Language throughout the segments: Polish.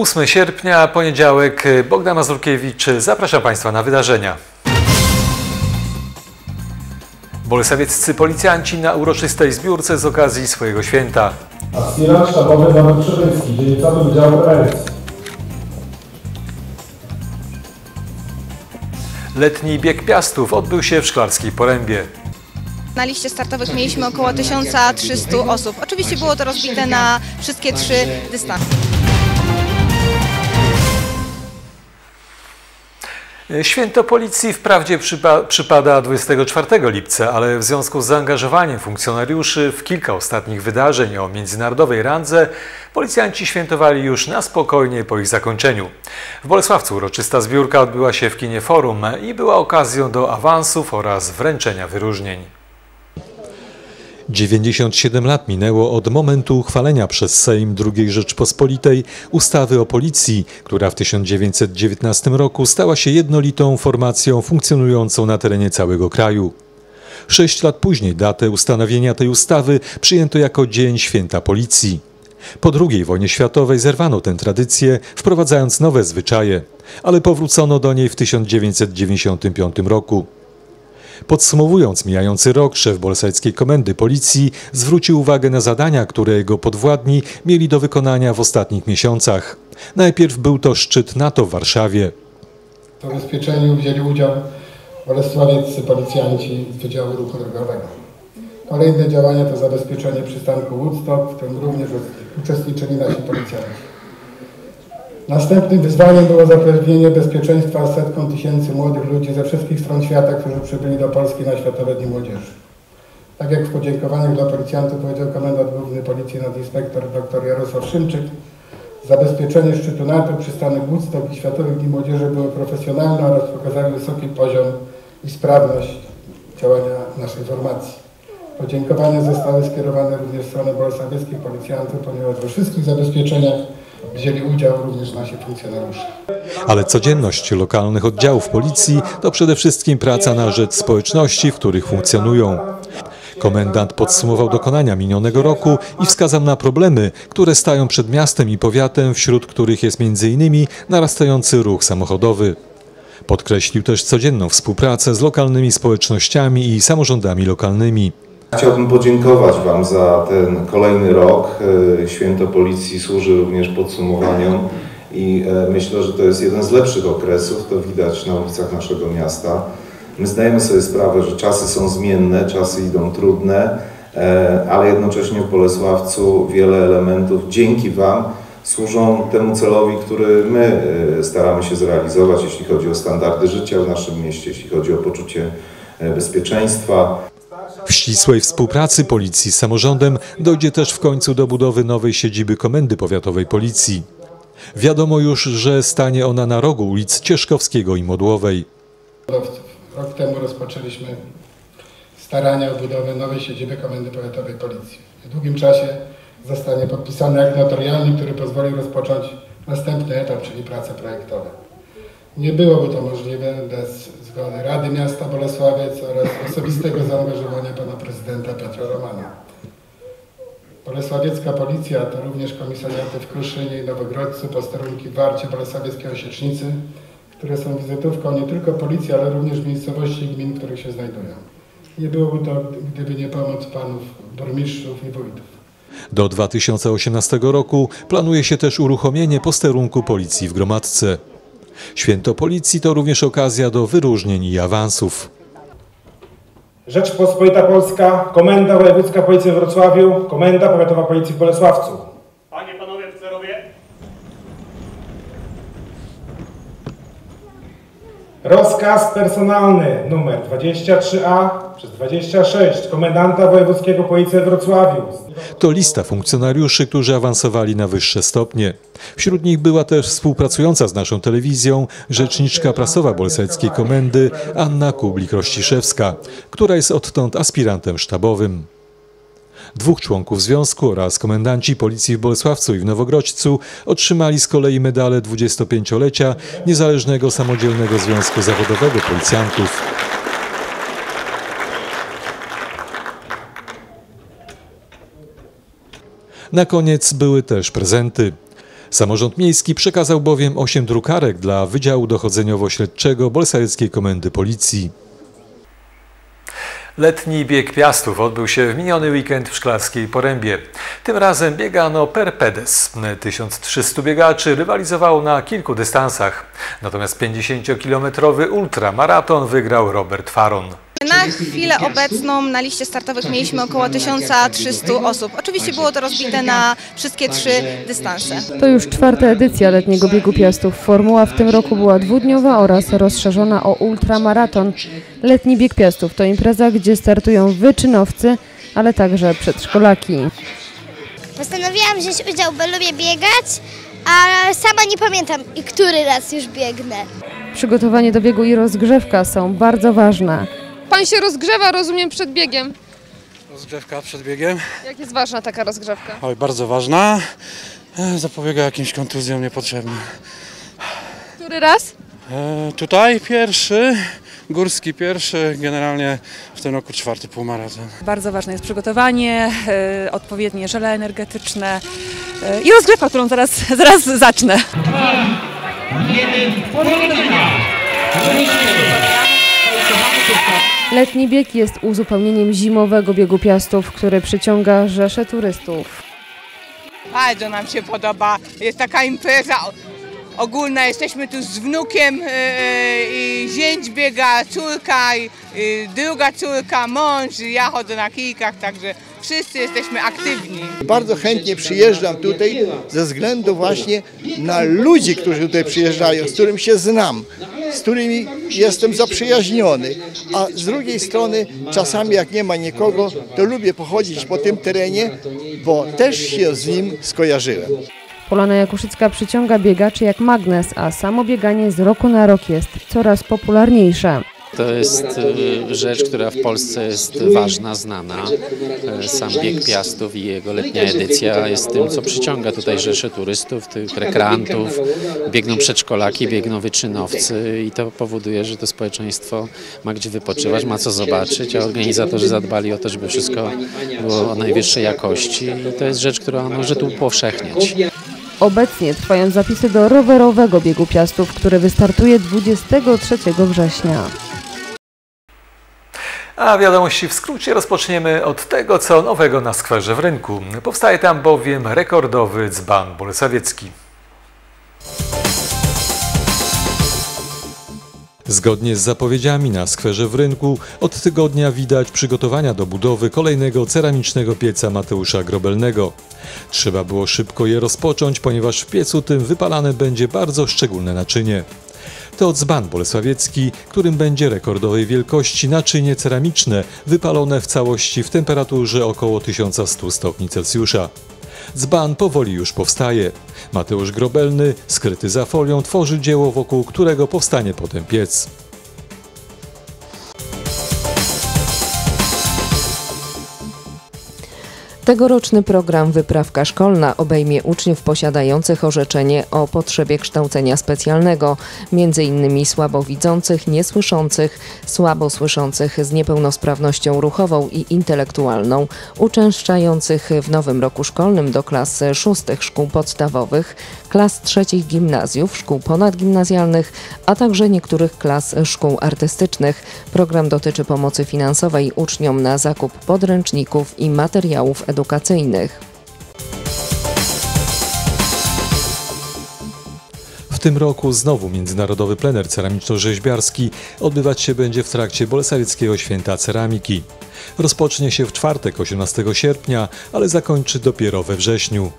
8 sierpnia, poniedziałek. Bogdan Mazurkiewicz, zapraszam Państwa na wydarzenia. Bolesławieccy policjanci na uroczystej zbiórce z okazji swojego święta. Aspirant sztabowy Dawid Krzyżyński, dzielnicowy Wydział Prewencji. Letni bieg piastów odbył się w Szklarskiej Porębie. Na liście startowych mieliśmy około 1300 osób. Oczywiście było to rozbite na wszystkie trzy dystanse. Święto Policji wprawdzie przypa przypada 24 lipca, ale w związku z zaangażowaniem funkcjonariuszy w kilka ostatnich wydarzeń o międzynarodowej randze, policjanci świętowali już na spokojnie po ich zakończeniu. W Bolesławcu uroczysta zbiórka odbyła się w kinie Forum i była okazją do awansów oraz wręczenia wyróżnień. 97 lat minęło od momentu uchwalenia przez Sejm II Rzeczpospolitej ustawy o policji, która w 1919 roku stała się jednolitą formacją funkcjonującą na terenie całego kraju. Sześć lat później datę ustanowienia tej ustawy przyjęto jako Dzień Święta Policji. Po II wojnie światowej zerwano tę tradycję, wprowadzając nowe zwyczaje, ale powrócono do niej w 1995 roku. Podsumowując mijający rok, szef Bolsajskiej Komendy Policji zwrócił uwagę na zadania, które jego podwładni mieli do wykonania w ostatnich miesiącach. Najpierw był to szczyt NATO w Warszawie. W zabezpieczeniu wzięli udział bolesławieccy policjanci z Wydziału Ruchu Drogowego. Kolejne działania to zabezpieczenie przystanku Woodstock, w tym również uczestniczyli nasi policjanci. Następnym wyzwaniem było zapewnienie bezpieczeństwa setkom tysięcy młodych ludzi ze wszystkich stron świata, którzy przybyli do Polski na Światowe Dni Młodzieży. Tak jak w podziękowaniach dla policjantów powiedział komendant główny policji nadinspektor dr Jarosław Szymczyk, zabezpieczenie szczytu NATO, przystanek Woodstock i Światowych Dni Młodzieży były profesjonalne oraz pokazały wysoki poziom i sprawność działania naszej formacji. Podziękowania zostały skierowane również w stronę bolsawieckich policjantów, ponieważ we wszystkich zabezpieczeniach wzięli udział również nasi funkcjonariusze. Ale codzienność lokalnych oddziałów policji to przede wszystkim praca na rzecz społeczności, w których funkcjonują. Komendant podsumował dokonania minionego roku i wskazał na problemy, które stają przed miastem i powiatem, wśród których jest m.in. narastający ruch samochodowy. Podkreślił też codzienną współpracę z lokalnymi społecznościami i samorządami lokalnymi. Chciałbym podziękować Wam za ten kolejny rok. E, Święto Policji służy również podsumowaniom i e, myślę, że to jest jeden z lepszych okresów, to widać na ulicach naszego miasta. My zdajemy sobie sprawę, że czasy są zmienne, czasy idą trudne, e, ale jednocześnie w Bolesławcu wiele elementów dzięki Wam służą temu celowi, który my staramy się zrealizować, jeśli chodzi o standardy życia w naszym mieście, jeśli chodzi o poczucie bezpieczeństwa. W ścisłej współpracy policji z samorządem dojdzie też w końcu do budowy nowej siedziby Komendy Powiatowej Policji. Wiadomo już, że stanie ona na rogu ulic Cieszkowskiego i Modłowej. Rok temu rozpoczęliśmy starania o budowę nowej siedziby Komendy Powiatowej Policji. W długim czasie zostanie podpisany akt notarialny, który pozwoli rozpocząć następny etap, czyli prace projektowe. Nie byłoby to możliwe bez zgody Rady Miasta Bolesławiec oraz osobistego zaangażowania pana prezydenta Piotra Romana. Bolesławiecka Policja to również komisariaty w Kruszynie i Nowogrodzcu, posterunki w Warcie, Bolesławieckiej Osiecznicy, które są wizytówką nie tylko policji, ale również miejscowości i gmin, w których się znajdują. Nie byłoby to, gdyby nie pomoc panów burmistrzów i wójtów. Do 2018 roku planuje się też uruchomienie posterunku policji w Gromadce. Święto Policji to również okazja do wyróżnień i awansów. Rzeczpospolita Polska, Komenda Wojewódzka Policji w Wrocławiu, Komenda Powiatowa Policji w Bolesławcu. Rozkaz personalny numer 23A przez 26 Komendanta Wojewódzkiego Policji w Wrocławiu. To lista funkcjonariuszy, którzy awansowali na wyższe stopnie. Wśród nich była też współpracująca z naszą telewizją rzeczniczka prasowa Bolseckiej Komendy Anna Kublik-Rościszewska, która jest odtąd aspirantem sztabowym. Dwóch członków związku oraz komendanci policji w Bolesławcu i w Nowogrodźcu otrzymali z kolei medale 25-lecia Niezależnego Samodzielnego Związku Zawodowego Policjantów. Na koniec były też prezenty. Samorząd Miejski przekazał bowiem 8 drukarek dla Wydziału Dochodzeniowo-Śledczego Bolsajeckiej Komendy Policji. Letni bieg piastów odbył się w miniony weekend w Szklarskiej Porębie. Tym razem biegano per pedes. 1300 biegaczy rywalizowało na kilku dystansach. Natomiast 50-kilometrowy ultramaraton wygrał Robert Faron. Na chwilę obecną na liście startowych mieliśmy około 1300 osób. Oczywiście było to rozbite na wszystkie trzy dystanse. To już czwarta edycja letniego biegu Piastów. Formuła w tym roku była dwudniowa oraz rozszerzona o ultramaraton. Letni bieg Piastów to impreza, gdzie startują wyczynowcy, ale także przedszkolaki. Postanowiłam wziąć udział, bo lubię biegać, a sama nie pamiętam, i który raz już biegnę. Przygotowanie do biegu i rozgrzewka są bardzo ważne. Pan się rozgrzewa, rozumiem, przed biegiem. Rozgrzewka przed biegiem. Jak jest ważna taka rozgrzewka? Oj, bardzo ważna. E, Zapobiega jakimś kontuzjom niepotrzebnym. Który raz? E, tutaj pierwszy, górski pierwszy, generalnie w tym roku czwarty półmaraton. Bardzo ważne jest przygotowanie, e, odpowiednie żele energetyczne e, i rozgrywka, którą zaraz, zaraz zacznę. Letni bieg jest uzupełnieniem zimowego biegu Piastów, który przyciąga rzesze turystów. Bardzo nam się podoba. Jest taka impreza ogólna. Jesteśmy tu z wnukiem e, i zięć biega, córka, i, i druga córka, mąż, ja chodzę na kijkach, także wszyscy jesteśmy aktywni. Bardzo chętnie przyjeżdżam tutaj ze względu właśnie na ludzi, którzy tutaj przyjeżdżają, z którym się znam, z którymi jestem zaprzyjaźniony. A z drugiej strony czasami jak nie ma nikogo, to lubię pochodzić po tym terenie, bo też się z nim skojarzyłem. Polana Jakuszycka przyciąga biegaczy jak magnes, a samo bieganie z roku na rok jest coraz popularniejsze. To jest y, rzecz, która w Polsce jest ważna, znana. E, Sam bieg Piastów i jego letnia edycja jest tym, co przyciąga tutaj rzesze turystów, tych rekreantów. Biegną przedszkolaki, biegną wyczynowcy i to powoduje, że to społeczeństwo ma gdzie wypoczywać, ma co zobaczyć, a organizatorzy zadbali o to, żeby wszystko było o najwyższej jakości i to jest rzecz, która może tu upowszechniać. Obecnie trwają zapisy do rowerowego biegu Piastów, który wystartuje 23 września. A wiadomości w skrócie rozpoczniemy od tego, co nowego na skwerze w rynku. Powstaje tam bowiem rekordowy dzban bolesawiecki. Zgodnie z zapowiedziami na skwerze w rynku od tygodnia widać przygotowania do budowy kolejnego ceramicznego pieca Mateusza Grobelnego. Trzeba było szybko je rozpocząć, ponieważ w piecu tym wypalane będzie bardzo szczególne naczynie. To dzban bolesławiecki, którym będzie rekordowej wielkości naczynie ceramiczne, wypalone w całości w temperaturze około 1100 stopni Celsjusza. Dzban powoli już powstaje. Mateusz Grobelny, skryty za folią, tworzy dzieło, wokół którego powstanie potem piec. Tegoroczny program Wyprawka Szkolna obejmie uczniów posiadających orzeczenie o potrzebie kształcenia specjalnego, m.in. słabowidzących, niesłyszących, słabo słyszących z niepełnosprawnością ruchową i intelektualną, uczęszczających w nowym roku szkolnym do klas szóstych szkół podstawowych, klas trzecich gimnazjów, szkół ponadgimnazjalnych, a także niektórych klas szkół artystycznych. Program dotyczy pomocy finansowej uczniom na zakup podręczników i materiałów edukacyjnych. W tym roku znowu międzynarodowy plener ceramiczno-rzeźbiarski odbywać się będzie w trakcie Bolesawieckiego Święta Ceramiki. Rozpocznie się w czwartek 18 sierpnia, ale zakończy dopiero we wrześniu.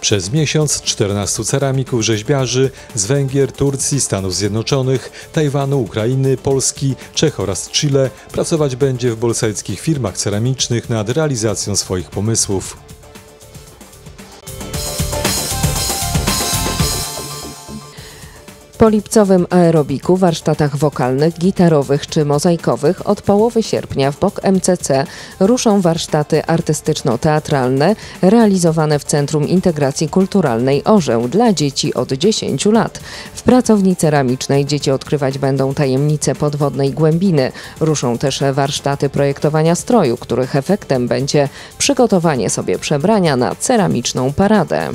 Przez miesiąc 14 ceramików rzeźbiarzy z Węgier, Turcji, Stanów Zjednoczonych, Tajwanu, Ukrainy, Polski, Czech oraz Chile pracować będzie w bolsajskich firmach ceramicznych nad realizacją swoich pomysłów. Po lipcowym aerobiku, warsztatach wokalnych, gitarowych czy mozaikowych od połowy sierpnia w bok MCC ruszą warsztaty artystyczno-teatralne realizowane w Centrum Integracji Kulturalnej Orzeł dla dzieci od 10 lat. W pracowni ceramicznej dzieci odkrywać będą tajemnice podwodnej głębiny. Ruszą też warsztaty projektowania stroju, których efektem będzie przygotowanie sobie przebrania na ceramiczną paradę.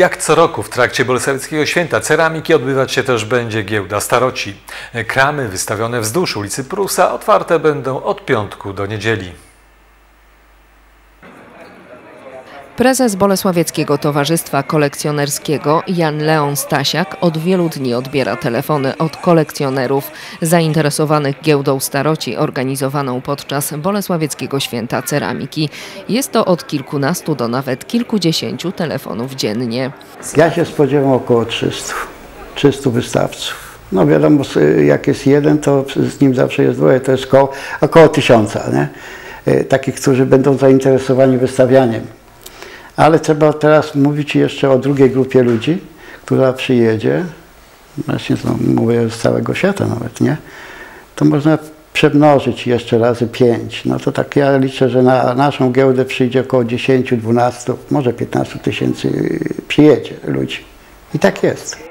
Jak co roku w trakcie Bolesławieckiego Święta Ceramiki odbywać się też będzie giełda staroci. Kramy wystawione wzdłuż ulicy Prusa otwarte będą od piątku do niedzieli. Prezes Bolesławieckiego Towarzystwa Kolekcjonerskiego Jan Leon Stasiak od wielu dni odbiera telefony od kolekcjonerów zainteresowanych giełdą staroci organizowaną podczas Bolesławieckiego Święta Ceramiki. Jest to od kilkunastu do nawet kilkudziesięciu telefonów dziennie. Ja się spodziewam około 300, 300 wystawców. No wiadomo, jak jest jeden, to z nim zawsze jest dwoje, to jest około, około tysiąca, nie? Takich, którzy będą zainteresowani wystawianiem. Ale trzeba teraz mówić jeszcze o drugiej grupie ludzi, która przyjedzie, właśnie no, mówię z całego świata nawet, nie? To można przemnożyć jeszcze razy pięć. No to tak ja liczę, że na naszą giełdę przyjdzie około 10, 12, może 15 tysięcy przyjedzie ludzi. I tak jest.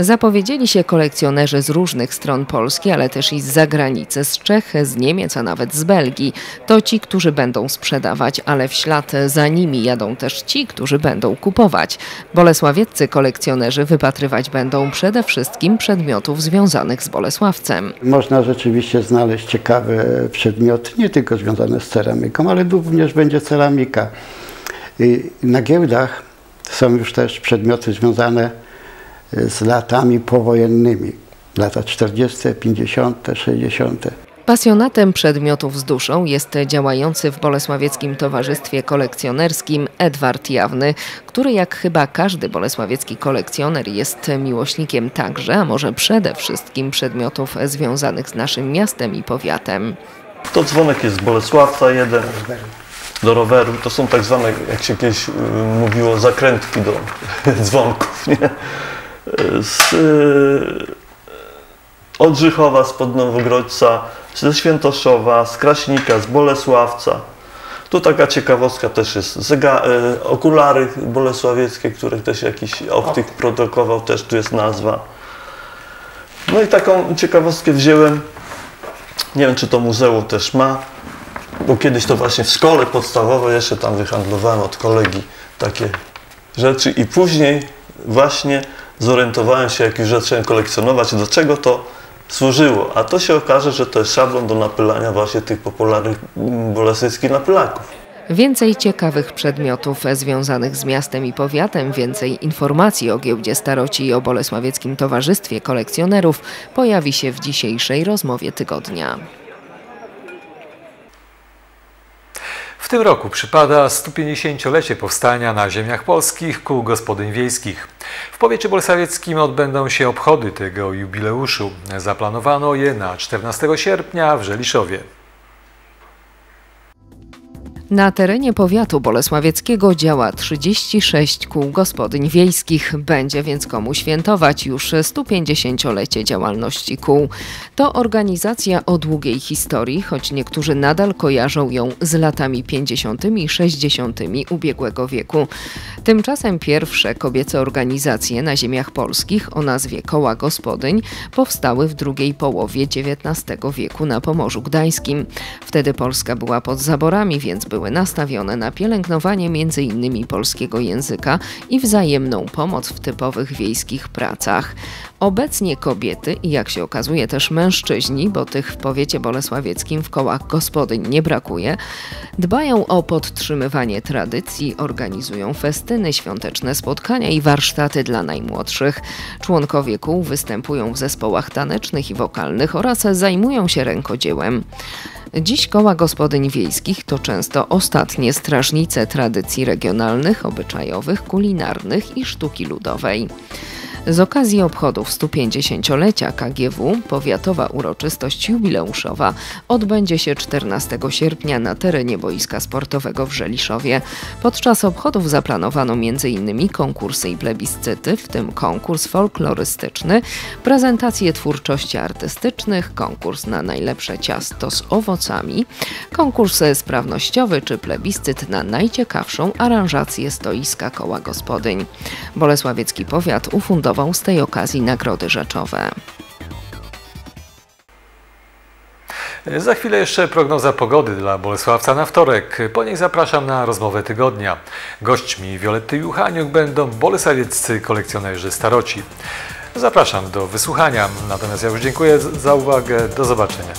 Zapowiedzieli się kolekcjonerzy z różnych stron Polski, ale też i z zagranicy, z Czech, z Niemiec, a nawet z Belgii. To ci, którzy będą sprzedawać, ale w ślad za nimi jadą też ci, którzy będą kupować. Bolesławieccy kolekcjonerzy wypatrywać będą przede wszystkim przedmiotów związanych z Bolesławcem. Można rzeczywiście znaleźć ciekawe przedmioty, nie tylko związane z ceramiką, ale również będzie ceramika. Na giełdach są już też przedmioty związane z latami powojennymi, lata 40., 50., 60. Pasjonatem przedmiotów z duszą jest działający w Bolesławieckim Towarzystwie Kolekcjonerskim Edward Jawny, który jak chyba każdy bolesławiecki kolekcjoner jest miłośnikiem także, a może przede wszystkim przedmiotów związanych z naszym miastem i powiatem. To dzwonek jest z Bolesławca jeden do roweru. To są tak zwane, jak się kiedyś mówiło, zakrętki do dzwonków. Nie? Z Odrzychowa, spod Nowogrodźca, ze Świętoszowa, z Kraśnika, z Bolesławca. Tu taka ciekawostka też jest. Zega, y, okulary bolesławieckie, których też jakiś optyk produkował, też tu jest nazwa. No i taką ciekawostkę wziąłem, nie wiem czy to muzeum też ma, bo kiedyś to właśnie w szkole podstawowej jeszcze tam wyhandlowałem od kolegi takie rzeczy i później właśnie zorientowałem się, jak już zacząłem kolekcjonować, do czego to służyło. A to się okaże, że to jest szablon do napylania właśnie tych popularnych bolesławskich napylaków. Więcej ciekawych przedmiotów związanych z miastem i powiatem, więcej informacji o giełdzie staroci i o Bolesławieckim Towarzystwie Kolekcjonerów pojawi się w dzisiejszej rozmowie tygodnia. W tym roku przypada 150-lecie powstania na ziemiach polskich kół gospodyń wiejskich. W powiecie bolesławieckim odbędą się obchody tego jubileuszu. Zaplanowano je na 14 sierpnia w Żeliszowie. Na terenie powiatu bolesławieckiego działa 36 kół gospodyń wiejskich. Będzie więc komu świętować już 150-lecie działalności kół. To organizacja o długiej historii, choć niektórzy nadal kojarzą ją z latami 50. i 60. ubiegłego wieku. Tymczasem pierwsze kobiece organizacje na ziemiach polskich o nazwie Koła Gospodyń powstały w drugiej połowie XIX wieku na Pomorzu Gdańskim. Wtedy Polska była pod zaborami, więc były były nastawione na pielęgnowanie m.in. polskiego języka i wzajemną pomoc w typowych wiejskich pracach. Obecnie kobiety i jak się okazuje też mężczyźni, bo tych w powiecie bolesławieckim w kołach gospodyń nie brakuje, dbają o podtrzymywanie tradycji, organizują festyny, świąteczne spotkania i warsztaty dla najmłodszych. Członkowie kół występują w zespołach tanecznych i wokalnych oraz zajmują się rękodziełem. Dziś koła gospodyń wiejskich to często ostatnie strażnice tradycji regionalnych, obyczajowych, kulinarnych i sztuki ludowej. Z okazji obchodów 150-lecia KGW powiatowa uroczystość jubileuszowa odbędzie się 14 sierpnia na terenie boiska sportowego w Żeliszowie. Podczas obchodów zaplanowano m.in. konkursy i plebiscyty, w tym konkurs folklorystyczny, prezentacje twórczości artystycznych, konkurs na najlepsze ciasto z owocami, konkurs sprawnościowy czy plebiscyt na najciekawszą aranżację stoiska koła gospodyń. Bolesławiecki powiat ufundował z tej okazji nagrody rzeczowe. Za chwilę jeszcze prognoza pogody dla Bolesławca na wtorek. Po niej zapraszam na rozmowę tygodnia. Gośćmi Violetty Juchaniuk będą bolesławieccy kolekcjonerzy staroci. Zapraszam do wysłuchania. Natomiast ja już dziękuję za uwagę. Do zobaczenia.